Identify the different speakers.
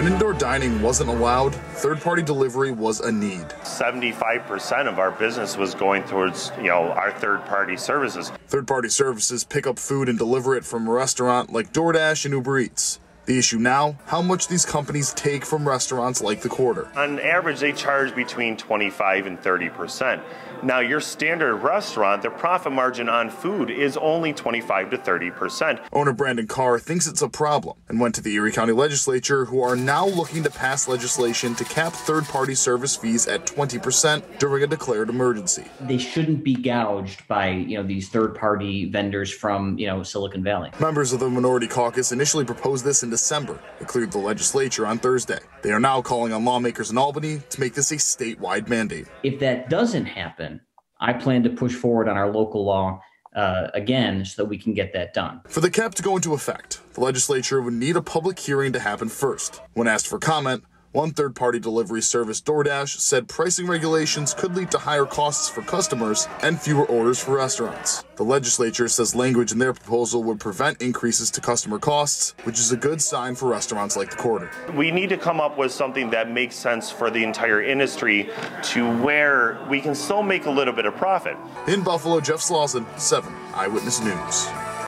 Speaker 1: When indoor dining wasn't allowed, third party delivery was a need.
Speaker 2: 75% of our business was going towards, you know, our third party services.
Speaker 1: Third party services pick up food and deliver it from a restaurant like DoorDash and Uber Eats. The issue now, how much these companies take from restaurants like the quarter.
Speaker 2: On average, they charge between 25 and 30 percent. Now, your standard restaurant, the profit margin on food is only 25 to 30 percent.
Speaker 1: Owner Brandon Carr thinks it's a problem and went to the Erie County Legislature, who are now looking to pass legislation to cap third party service fees at 20% during a declared emergency.
Speaker 3: They shouldn't be gouged by, you know, these third party vendors from, you know, Silicon Valley.
Speaker 1: Members of the minority caucus initially proposed this in December. It cleared the legislature on Thursday. They are now calling on lawmakers in Albany to make this a statewide mandate.
Speaker 3: If that doesn't happen, I plan to push forward on our local law uh, again so that we can get that done.
Speaker 1: For the cap to go into effect, the legislature would need a public hearing to happen first. When asked for comment, one third party delivery service, DoorDash, said pricing regulations could lead to higher costs for customers and fewer orders for restaurants. The legislature says language in their proposal would prevent increases to customer costs, which is a good sign for restaurants like the Quarter.
Speaker 2: We need to come up with something that makes sense for the entire industry to where we can still make a little bit of profit.
Speaker 1: In Buffalo, Jeff Slauson, 7 Eyewitness News.